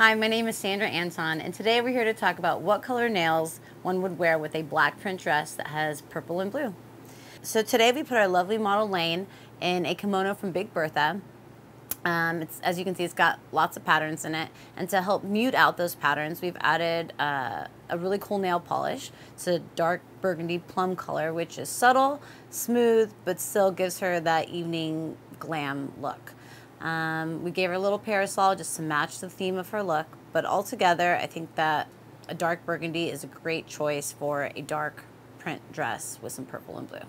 Hi, my name is Sandra Antoun, and today we're here to talk about what color nails one would wear with a black print dress that has purple and blue. So today we put our lovely model Lane in a kimono from Big Bertha. Um, as you can see, it's got lots of patterns in it. And to help mute out those patterns, we've added uh, a really cool nail polish. It's a dark burgundy plum color, which is subtle, smooth, but still gives her that evening glam look. Um, we gave her a little parasol just to match the theme of her look, but altogether, I think that a dark burgundy is a great choice for a dark print dress with some purple and blue.